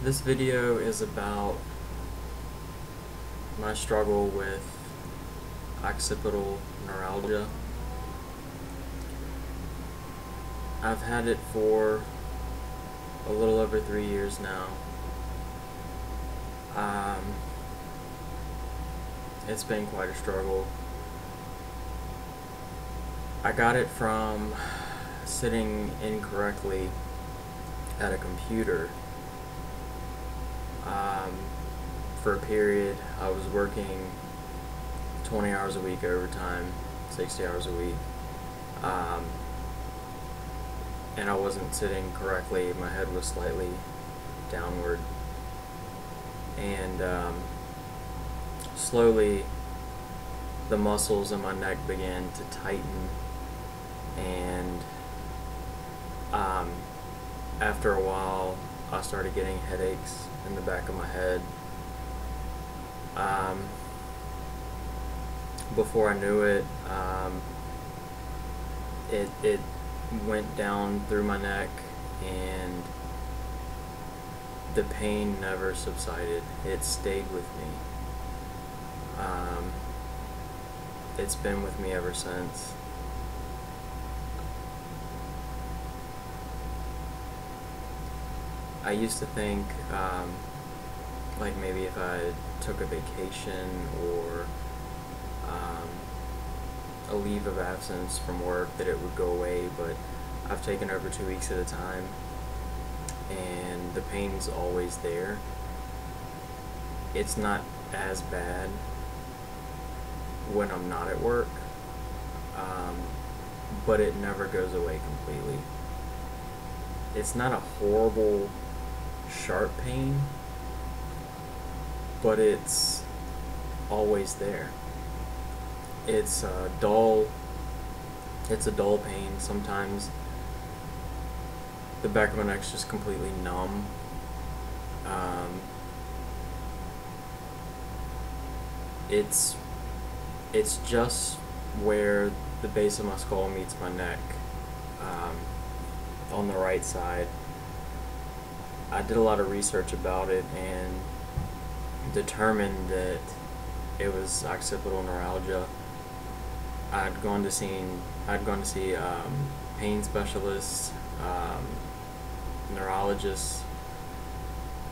This video is about my struggle with occipital neuralgia. I've had it for a little over three years now. Um, it's been quite a struggle. I got it from sitting incorrectly at a computer. Um, for a period, I was working 20 hours a week overtime, 60 hours a week. Um, and I wasn't sitting correctly, my head was slightly downward. And um, slowly, the muscles in my neck began to tighten and um, after a while I started getting headaches in the back of my head. Um, before I knew it um, it, it went down through my neck and the pain never subsided. It stayed with me. Um, it's been with me ever since I used to think, um, like maybe if I took a vacation or um, a leave of absence from work that it would go away, but I've taken over two weeks at a time and the pain's always there. It's not as bad when I'm not at work, um, but it never goes away completely. It's not a horrible sharp pain, but it's always there. It's a dull, it's a dull pain. Sometimes the back of my neck's just completely numb. Um, it's it's just where the base of my skull meets my neck um, on the right side I did a lot of research about it and determined that it was occipital neuralgia. I'd gone to see I'd gone to see um, pain specialists, um, neurologists.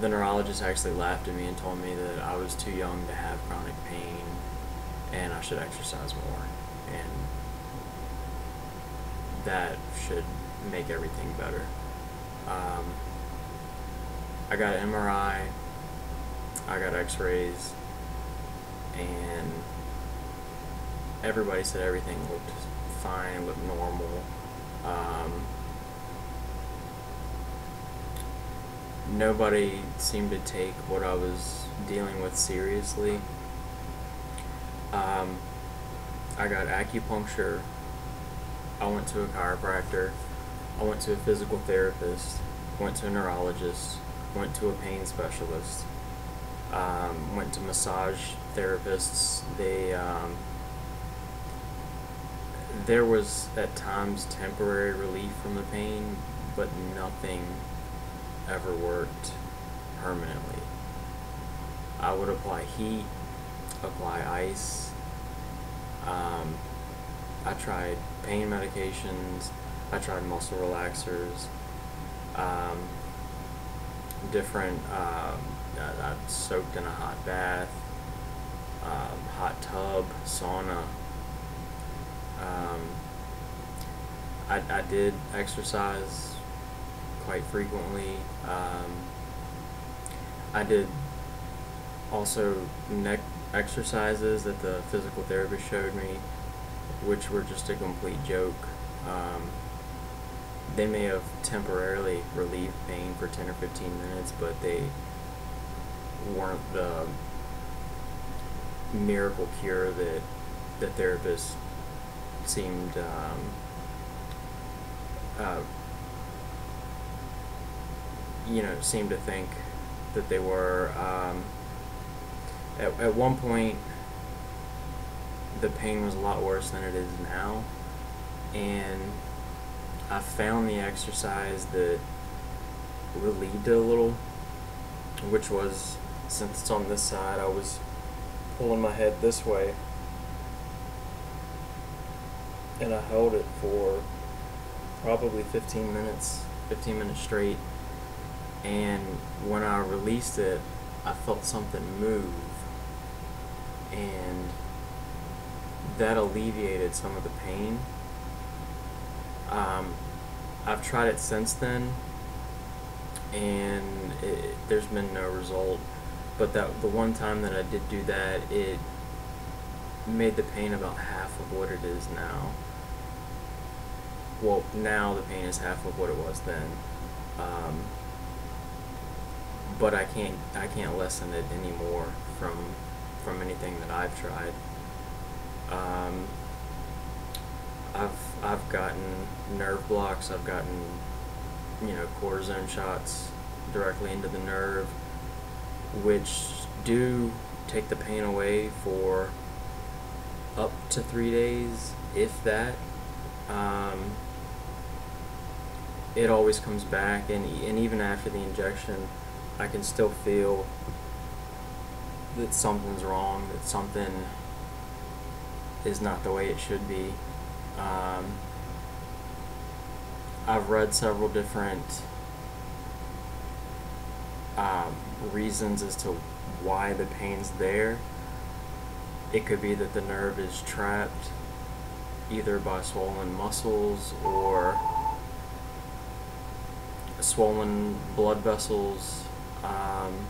The neurologist actually laughed at me and told me that I was too young to have chronic pain and I should exercise more and that should make everything better. Um, I got an MRI, I got x-rays, and everybody said everything looked fine, looked normal. Um, nobody seemed to take what I was dealing with seriously. Um, I got acupuncture. I went to a chiropractor. I went to a physical therapist. Went to a neurologist went to a pain specialist, um, went to massage therapists. They um, there was at times temporary relief from the pain, but nothing ever worked permanently. I would apply heat, apply ice. Um, I tried pain medications. I tried muscle relaxers. Um, different. Um, I, I soaked in a hot bath, um, hot tub, sauna. Um, I, I did exercise quite frequently. Um, I did also neck exercises that the physical therapist showed me, which were just a complete joke. Um, they may have temporarily relieved pain for 10 or 15 minutes, but they weren't the miracle cure that the therapist seemed um, uh, you know seemed to think that they were. Um, at, at one point the pain was a lot worse than it is now and I found the exercise that relieved it a little. which was since it's on this side, I was pulling my head this way, and I held it for probably 15 minutes, 15 minutes straight. And when I released it, I felt something move, and that alleviated some of the pain. Um, I've tried it since then, and it, there's been no result. But that the one time that I did do that, it made the pain about half of what it is now. Well, now the pain is half of what it was then. Um, but I can't I can't lessen it anymore from from anything that I've tried. Um, I've I've gotten nerve blocks. I've gotten you know cortisone shots directly into the nerve, which do take the pain away for up to three days, if that. Um, it always comes back, and and even after the injection, I can still feel that something's wrong, that something is not the way it should be. Um, I've read several different um, reasons as to why the pain's there. It could be that the nerve is trapped either by swollen muscles or swollen blood vessels. Um,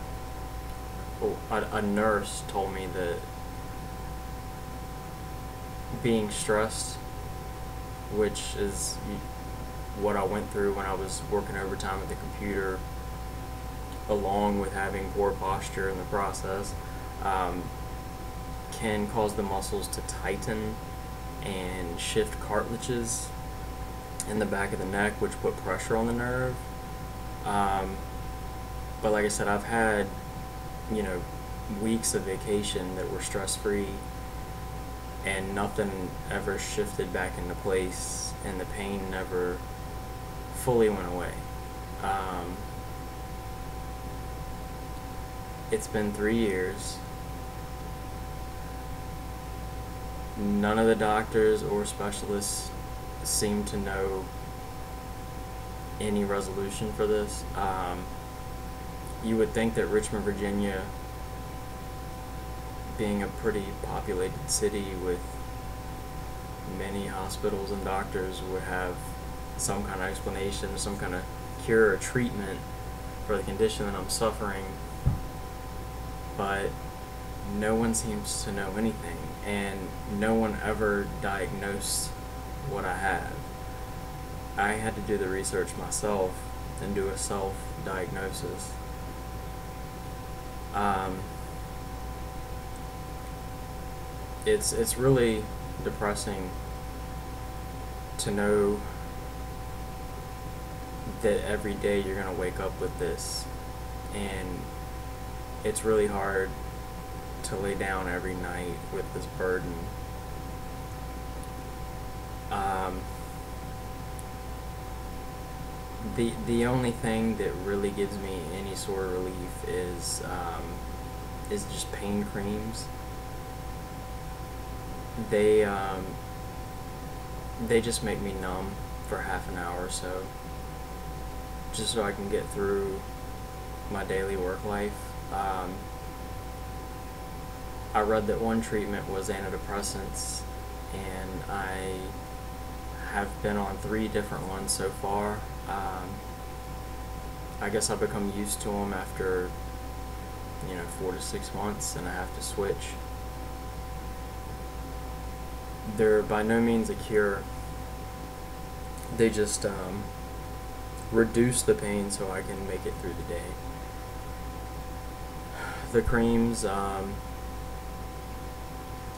a, a nurse told me that being stressed, which is what I went through when I was working overtime at the computer, along with having poor posture in the process, um, can cause the muscles to tighten and shift cartilages in the back of the neck, which put pressure on the nerve. Um, but like I said, I've had, you know, weeks of vacation that were stress free and nothing ever shifted back into place and the pain never fully went away. Um, it's been three years. None of the doctors or specialists seem to know any resolution for this. Um, you would think that Richmond, Virginia, being a pretty populated city with many hospitals and doctors would have some kind of explanation, some kind of cure or treatment for the condition that I'm suffering, but no one seems to know anything, and no one ever diagnosed what I have. I had to do the research myself and do a self diagnosis. Um, it's it's really depressing to know that every day you're gonna wake up with this, and it's really hard to lay down every night with this burden. Um, the the only thing that really gives me any sort of relief is um, is just pain creams they um, they just make me numb for half an hour or so, just so I can get through my daily work life. Um, I read that one treatment was antidepressants, and I have been on three different ones so far. Um, I guess I've become used to them after, you know, four to six months, and I have to switch they're by no means a cure. They just um, reduce the pain so I can make it through the day. The creams, um,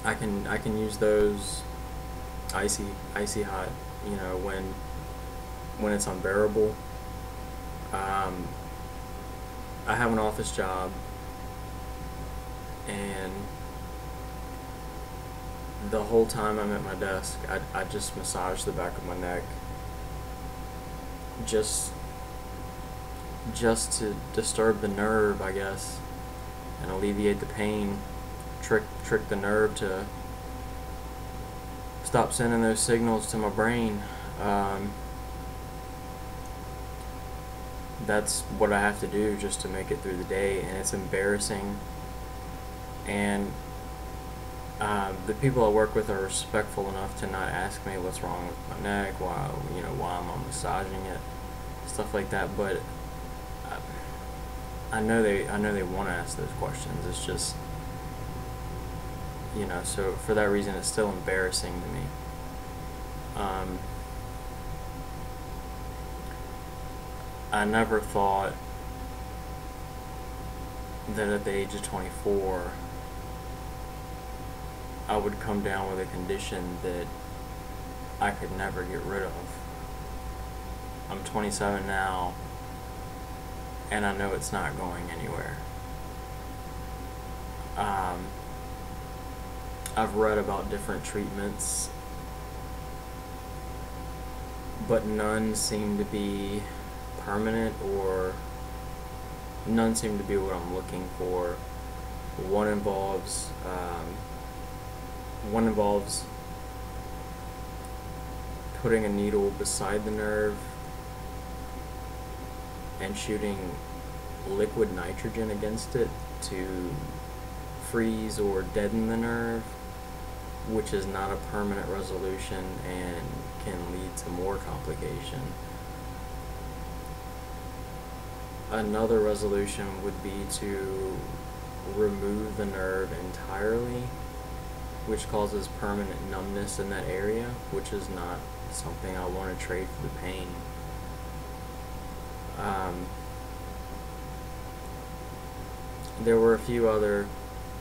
I can I can use those icy icy hot, you know, when when it's unbearable. Um, I have an office job, and the whole time I'm at my desk, I, I just massage the back of my neck. Just just to disturb the nerve, I guess, and alleviate the pain, trick trick the nerve to stop sending those signals to my brain. Um, that's what I have to do just to make it through the day, and it's embarrassing. And um, the people I work with are respectful enough to not ask me what's wrong with my neck, why you know why I'm massaging it, stuff like that. But I, I know they I know they want to ask those questions. It's just you know so for that reason it's still embarrassing to me. Um, I never thought that at the age of 24 I would come down with a condition that I could never get rid of. I'm 27 now, and I know it's not going anywhere. Um, I've read about different treatments, but none seem to be permanent or none seem to be what I'm looking for. One involves um, one involves putting a needle beside the nerve and shooting liquid nitrogen against it to freeze or deaden the nerve, which is not a permanent resolution and can lead to more complication. Another resolution would be to remove the nerve entirely which causes permanent numbness in that area, which is not something I want to trade for the pain. Um, there were a few other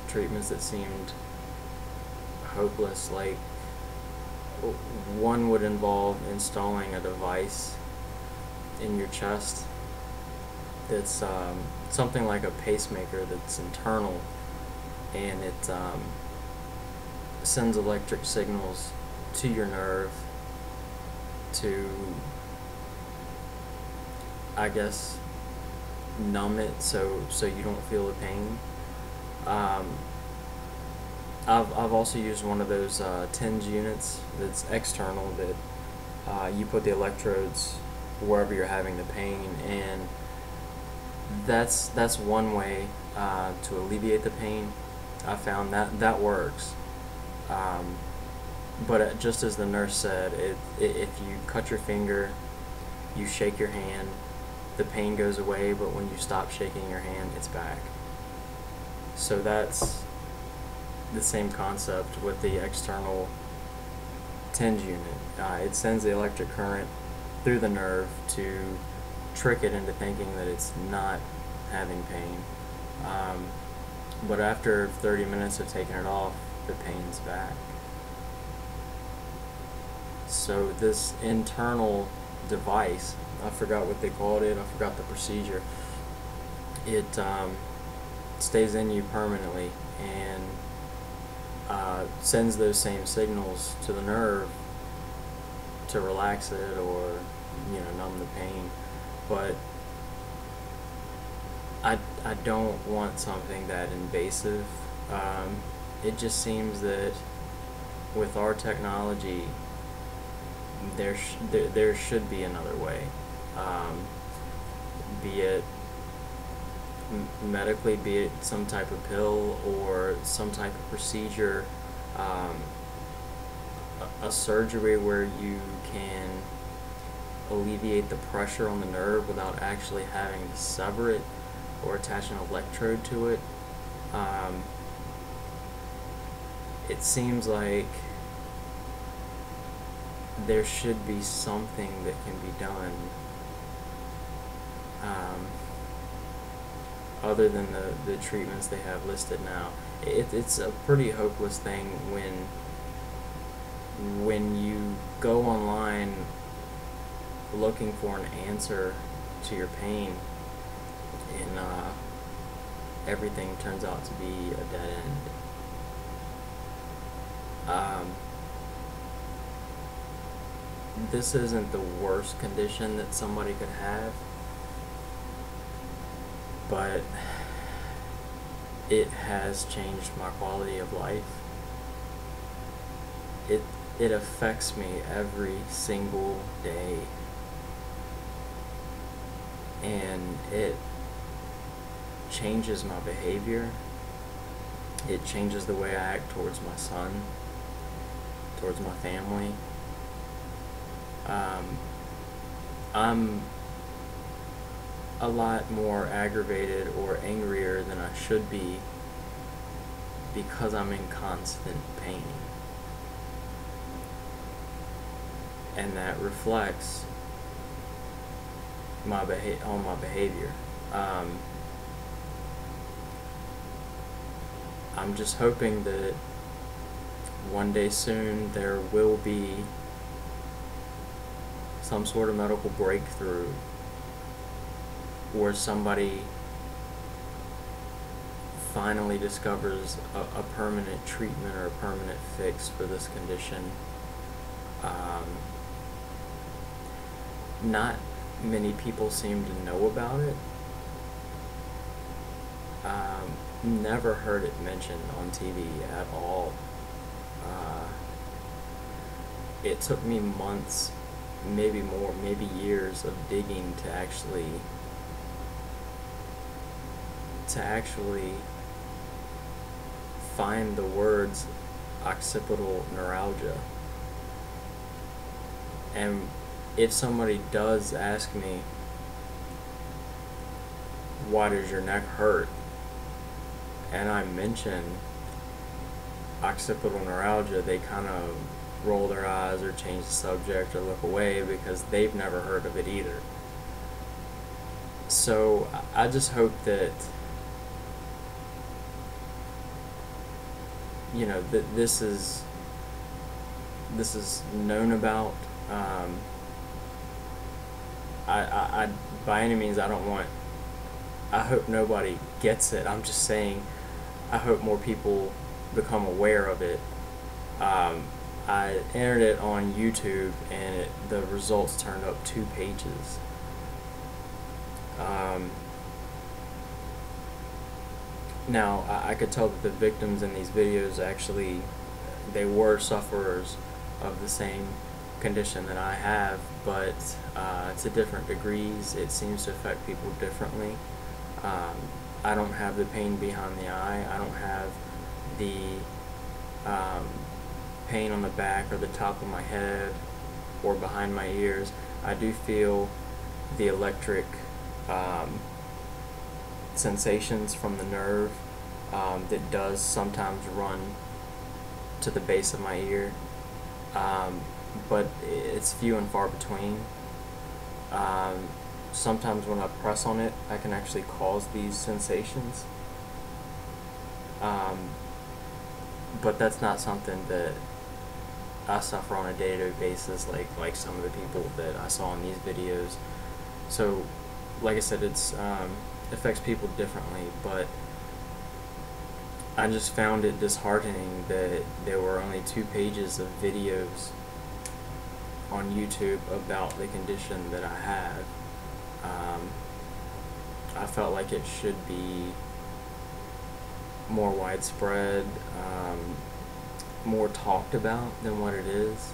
treatments that seemed hopeless, like one would involve installing a device in your chest that's um, something like a pacemaker that's internal and it um, sends electric signals to your nerve to, I guess, numb it so so you don't feel the pain. Um, I've I've also used one of those uh, TENS units that's external that uh, you put the electrodes wherever you're having the pain and that's that's one way uh, to alleviate the pain. I found that that works. Um, but uh, just as the nurse said, it, if you cut your finger, you shake your hand, the pain goes away, but when you stop shaking your hand, it's back. So that's the same concept with the external TENS unit. Uh, it sends the electric current through the nerve to trick it into thinking that it's not having pain. Um, but after 30 minutes of taking it off, the pain's back. So this internal device, I forgot what they called it, I forgot the procedure, it um, stays in you permanently and uh, sends those same signals to the nerve to relax it or you know numb the pain but I, I don't want something that invasive um, it just seems that with our technology, there sh- there, there should be another way, um, be it medically, be it some type of pill or some type of procedure, um, a, a surgery where you can alleviate the pressure on the nerve without actually having to sever it or attach an electrode to it. Um, it seems like there should be something that can be done um, other than the, the treatments they have listed now. It, it's a pretty hopeless thing when when you go online looking for an answer to your pain and uh, everything turns out to be a dead end. Um, this isn't the worst condition that somebody could have. but it has changed my quality of life. It it affects me every single day. And it changes my behavior. It changes the way I act towards my son, towards my family. Um, I'm a lot more aggravated or angrier than I should be because I'm in constant pain. And that reflects my beha- on my behavior. Um, I'm just hoping that one day soon there will be some sort of medical breakthrough where somebody finally discovers a, a, permanent treatment or a permanent fix for this condition. Um, not many people seem to know about it. Um, never heard it mentioned on TV at all. Uh, it took me months, maybe more, maybe years of digging to actually to actually find the words occipital neuralgia. And if somebody does ask me, why does your neck hurt? And I mention occipital neuralgia, they kind of roll their eyes or change the subject or look away because they've never heard of it either. So I just hope that you know that this is this is known about. Um, I, I, I by any means I don't want. I hope nobody gets it. I'm just saying. I hope more people become aware of it. Um, I entered it on YouTube and it, the results turned up two pages. Um, now, I, I could tell that the victims in these videos actually, they were sufferers of the same condition that I have, but uh, to different degrees. It seems to affect people differently. Um, I don't have the pain behind the eye. I don't have the um, pain on the back or the top of my head or behind my ears. I do feel the electric um, sensations from the nerve um, that does sometimes run to the base of my ear, um, but it's few and far between. Um, sometimes when I press on it, I can actually cause these sensations. But that's not something that I suffer on a day-to-day basis like like some of the people that I saw in these videos. So, like I said, it's um, affects people differently, but I just found it disheartening that there were only two pages of videos on YouTube about the condition that I have. Um, I felt like it should be more widespread, um, more talked about than what it is,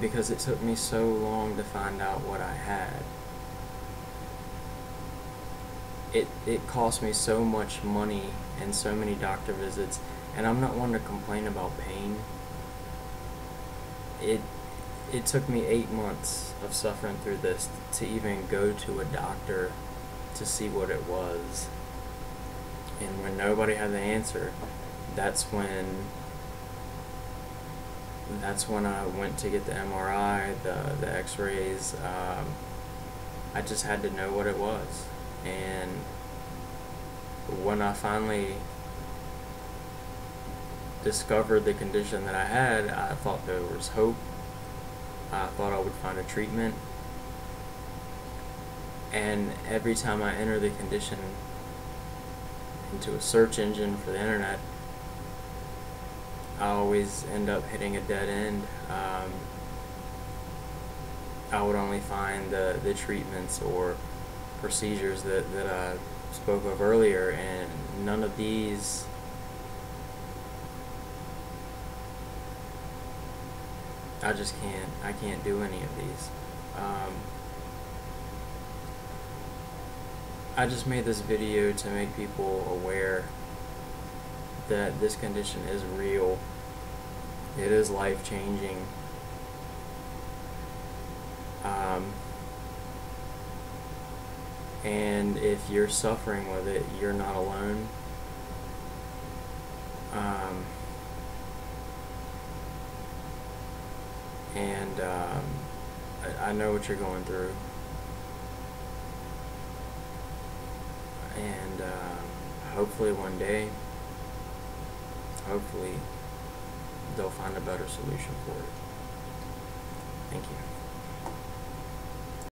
because it took me so long to find out what I had. It it cost me so much money and so many doctor visits and I'm not one to complain about pain. It it took me eight months of suffering through this to even go to a doctor to see what it was and when nobody had the answer that's when that's when I went to get the MRI the the x-rays um, I just had to know what it was and when I finally discovered the condition that I had, I thought there was hope. I thought I would find a treatment. And every time I enter the condition into a search engine for the internet, I always end up hitting a dead end. Um, I would only find the, the treatments or procedures that, that I spoke of earlier, and none of these I just can't I can't do any of these. Um, I just made this video to make people aware that this condition is real. It is life changing. Um, and if you're suffering with it, you're not alone. Um, and um, I, I know what you're going through. And um, hopefully one day, hopefully they'll find a better solution for it. Thank you.